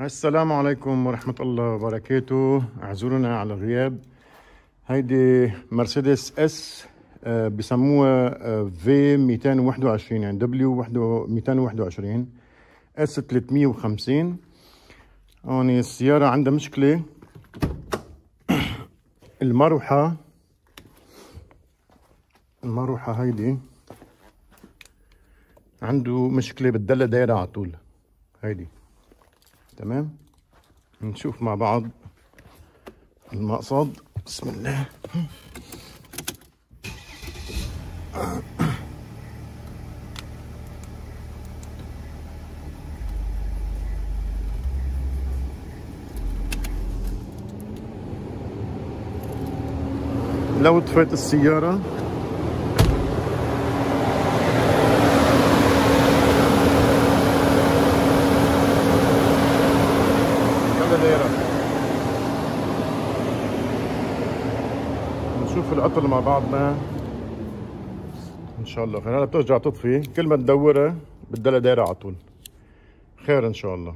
السلام عليكم ورحمة الله وبركاته. اعذرونا على الغياب. هيدي مرسيدس S بسموها V 221 يعني W 221 S 350 هون السيارة عندها مشكلة. المروحة المروحة هيدي عنده مشكلة بتدلى دايرة على طول. هيدي. تمام؟ نشوف مع بعض المقصد. بسم الله. لو طفيت السيارة يلا دايرة العطل مع بعضنا. إن شاء الله. خير هلا بترجع تطفي كل ما تدورها بتضلها دايرة على طول خير إن شاء الله.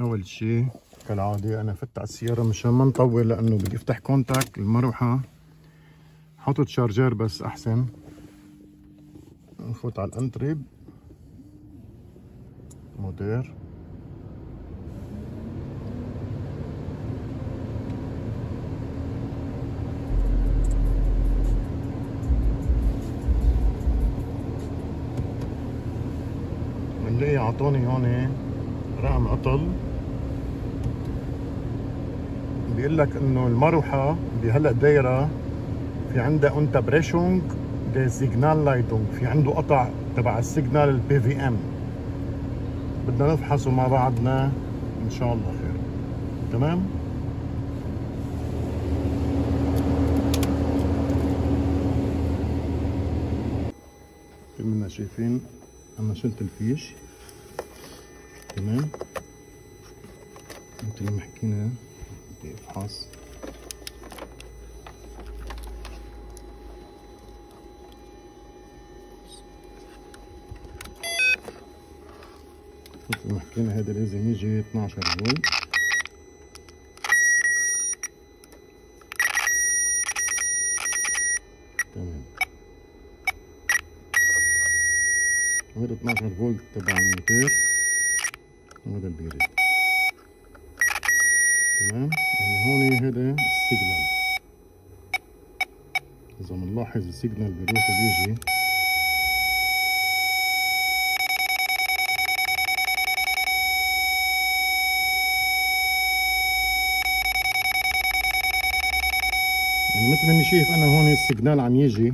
أول شيء كالعادة أنا فت على السيارة مشان ما نطول لأنه بدي أفتح كونتاكت المروحة. حطت شارجر بس أحسن. نفوت على الانتريب مودير بنلاقي عطوني هون رقم عطل بيقول لك إنه المروحة بهلا دايرة في عندها Unterbrechung der Signalleitung في عنده قطع تبع ال signal ال PWM بدنا نفحصه مع بعضنا إن شاء الله خير. تمام؟ مثل ما شايفين أنا شلت الفيش. تمام؟ مثل ما حكينا افحص مثل ما حكينا هذا لازم يجي 12 فولت تمام. وهذا 12 فولت تبع الموتور وهذا البارد تمام؟ يعني هون هذا ال signal إذا بنلاحظ ال signal بيروح وبيجي يعني مثل ما إني شايف أنا هون ال signal عم يجي.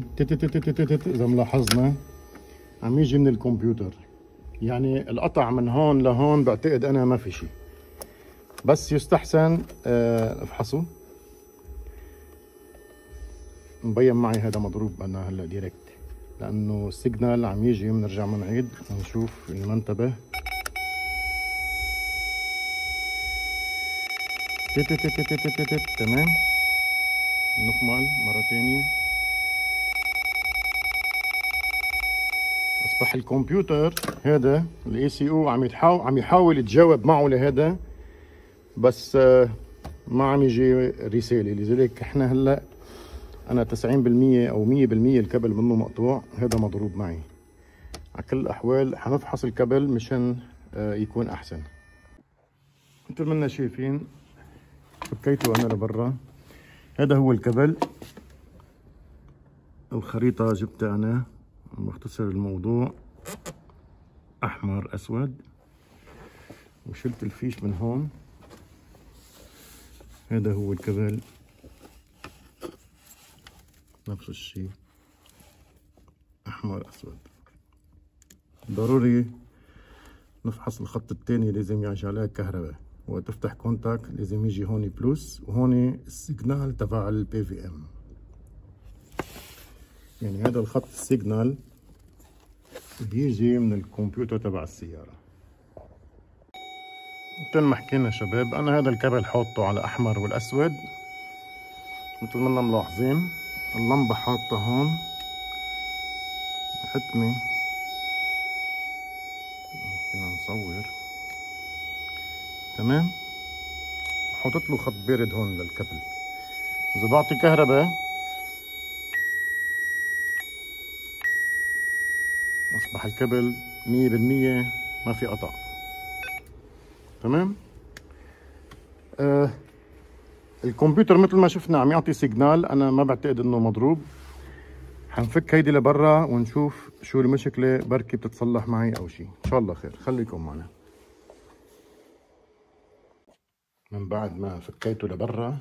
إذا ملاحظنا عم يجي من الكمبيوتر. يعني القطع من هون لهون بعتقد أنا ما في شيء بس يستحسن آه، افحصه مبين معي هذا مضروب أنا هلا direct لأنه ال signal عم يجي بنرجع بنعيد نشوف اللي ما انتبه تمام. نكمل مرة تانية. أصبح الكمبيوتر هذا ال IC أو عم يحاول عم يحاول يتجاوب معه لهذا. بس آه، ما عم يجي رسالة. لذلك إحنا هلأ أنا 90% أو 100% الكابل منه مقطوع. هذا مضروب معي. على كل الأحوال حنفحص الكابل مشان آه، يكون أحسن. مثل ما شايفين فكيته أنا لبرا. هذا هو الكابل الخريطة جبتها أنا مختصر الموضوع. أحمر أسود. وشلت الفيش من هون. هذا هو الكابل نفس الشيء. أحمر أسود. ضروري نفحص الخط الثاني لازم يجي عليه كهرباء وتفتح contact لازم يجي هون plus وهون ال signal تبع ال PWM يعني هذا الخط ال signal بيجي من الكمبيوتر تبع السيارة. مثل ما حكينا شباب أنا هذا الكابل حاطه على أحمر والأسود. مثل ما ملاحظين اللمبة حاطة هون. حتمي فينا نصور. تمام؟ حطت له خط بارد هون للكابل. إذا بعطي كهرباء. أصبح الكابل مية بالمية ما في قطع. تمام؟ آه الكمبيوتر مثل ما شفنا عم يعطي سيجنال أنا ما بعتقد إنه مضروب. حنفك هيدي لبرا ونشوف شو المشكلة بركي بتتصلح معي أو شيء إن شاء الله خير خليكم معنا. من بعد ما فكيته لبرا.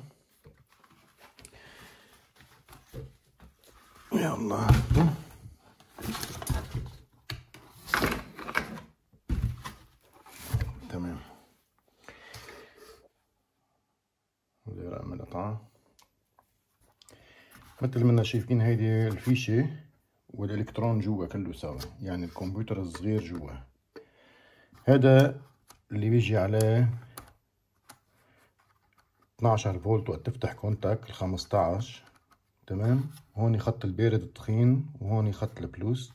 يا الله تمام هذه رقم مثل ما شايفين هيدي الفيشة والإلكترون جوا كله سوا يعني الكمبيوتر الصغير جوا. هذا اللي بيجي عليه 12 فولت وقت تفتح contact ال 15 تمام؟ هون خط البارد التخين وهون خط ال plus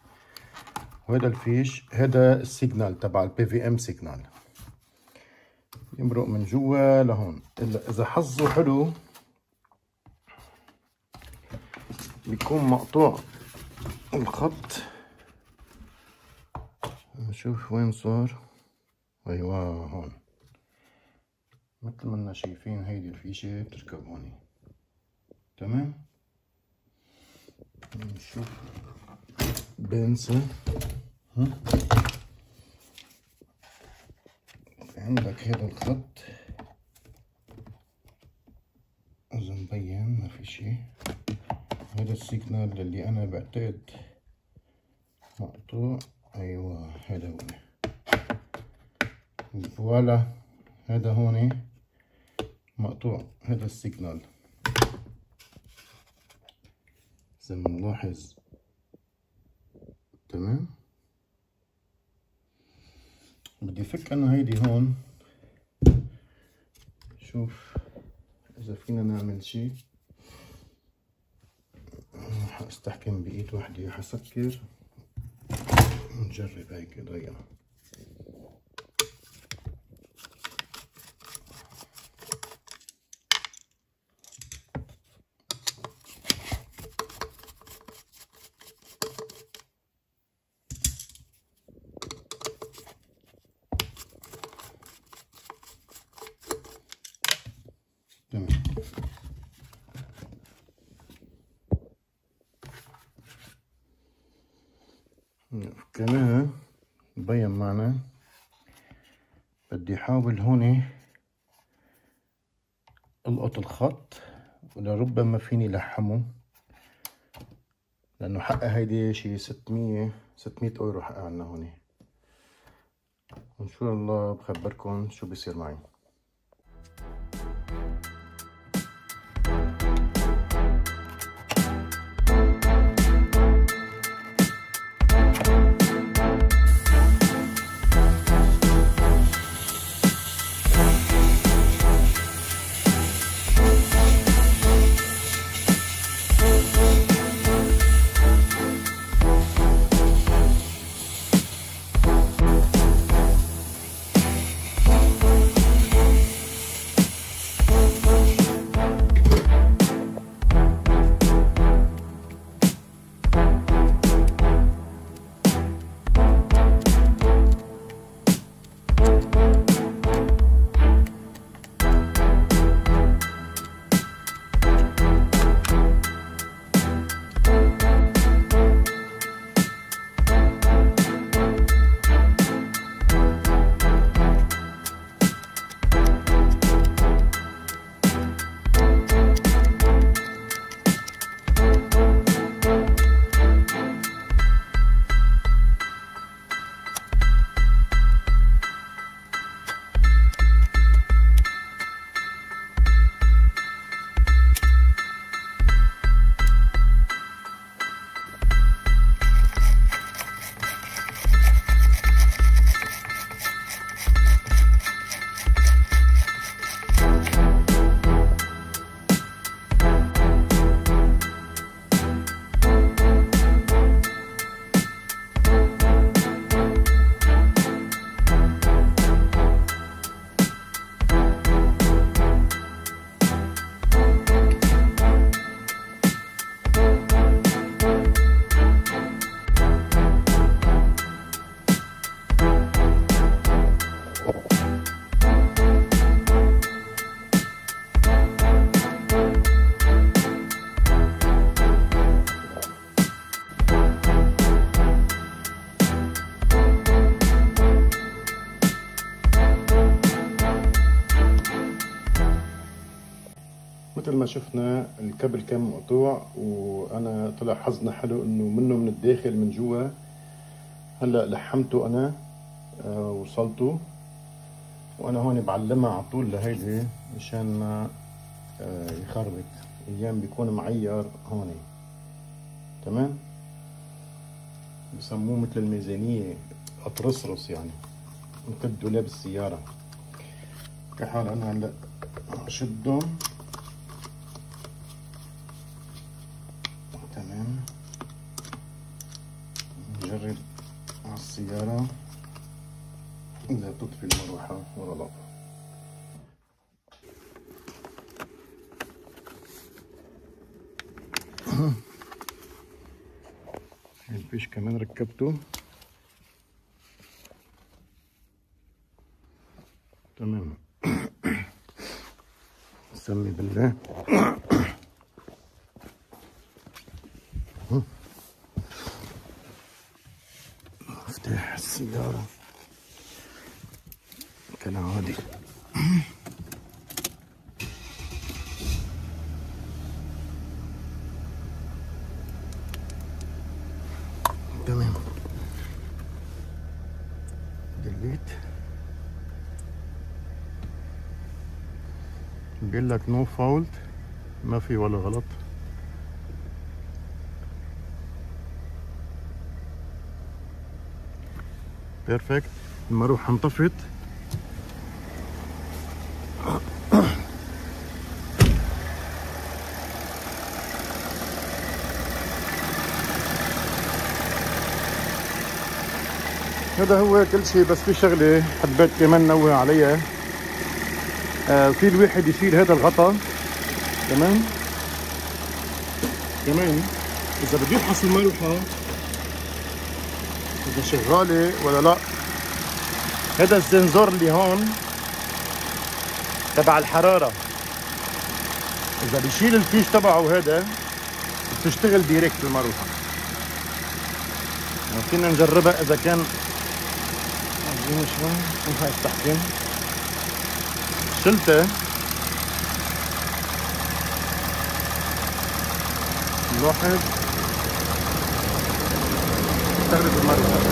وهذا الفيش هذا ال signal تبع ال PWM signal. يمرق من جوا لهون. إذا حظه حلو بيكون مقطوع الخط. نشوف وين صار. أيوه هون. مثل ما شايفين هيدي الفيشة بتركب هون تمام؟ نشوف بنسى عندك هذا الخط. إذا مبين ما في شي هذا ال signal اللي أنا بعتقد مقطوع. أيوة هذا هو. voilà هذا هون مقطوع. هذا ال signal. زي ما نلاحظ تمام؟ بدي فك أنا هيدي هون. شوف إذا فينا نعمل شي. حاستحكم بإيد وحدة حسكر. نجرب هيك ضيق فكناها مبين معنا. بدي أحاول هون ألقط الخط ولربما فيني لحمه لأنه حقها هيدي شي 600 600 أورو حقها عنا هون وان شاء الله بخبركم شو بيصير معي. مثل ما شفنا الكابل كان مقطوع وأنا طلع حظنا حلو إنه منه من الداخل من جوا. هلأ لحمته أنا آه وصلته. وأنا هون بعلمها على طول لهيدي مشان ما آه يخربط. أيام بيكون معير هون تمام؟ بسموه مثل الميزانية أطرسرس يعني. مثل دولاب السيارة كحال أنا هلأ اشدهم تمام نجرب على السيارة إذا تطفي المروحة ولا لا الفيش كمان ركبته. تمام. سمي بالله. تمام. delete بيقول لك no fault ما في ولا غلط. perfect المروحة انطفت هذا هو كل شيء بس في شغلة حبيت كمان نوه عليها. آه في الواحد يشيل هذا الغطا. تمام؟ كمان إذا بده يفحص المروحه إذا شغالة ولا لا. هذا السنسور اللي هون تبع الحرارة. إذا بيشيل الفيش تبعه هذا بتشتغل ديريكت المروحه فينا نجربها إذا كان عايزين شوي نشوف هاي التحكيم شلته نلاحظ استغرب المروحه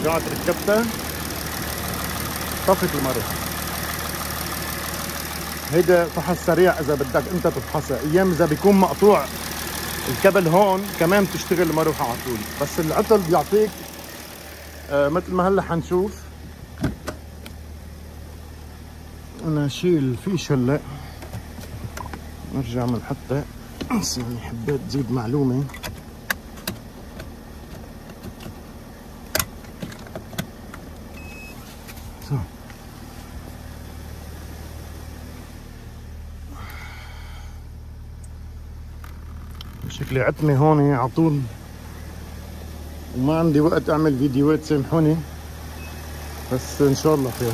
رجعت ركبتها طفت المروحه هيدا فحص سريع إذا بدك أنت تفحصها أيام إذا بيكون مقطوع الكبل هون كمان بتشتغل المروحة على طول. بس العطل بيعطيك آه مثل ما هلأ حنشوف. أنا شيل الفيش هلأ. نرجع بنحطها بس يعني حبيت تزيد معلومة. شكلي عتمة هون على طول. وما عندي وقت أعمل فيديوهات سامحوني. بس إن شاء الله خير.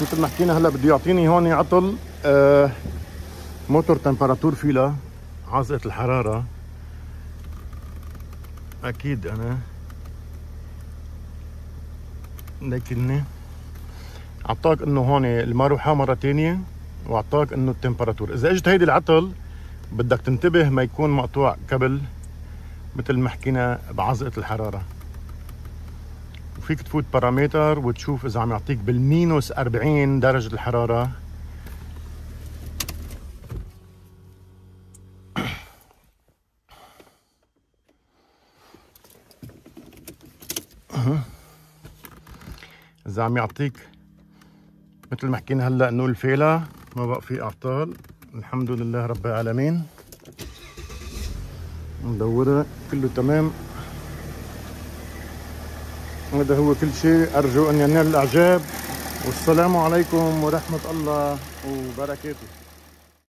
مثل ما حكينا هلأ بده يعطيني هون عطل آه موتور تمبراتور فيلا عازقة الحرارة. أكيد أنا لكن اعطاك إنه هون المروحة مرة تانية واعطاك إنه ال Temperatur. إذا إجت هيدي العطل بدك تنتبه ما يكون مقطوع كابل مثل ما حكينا بعزقة الحرارة. وفيك تفوت parameter وتشوف إذا عم يعطيك بال minus 40 درجة الحرارة. إذا عم يعطيك مثل ما حكينا هلأ انه الفيلة ما بقى في أعطال. الحمد لله رب العالمين. ندورها كله تمام. هذا هو كل شيء. أرجو أن ينال الإعجاب. والسلام عليكم ورحمة الله وبركاته.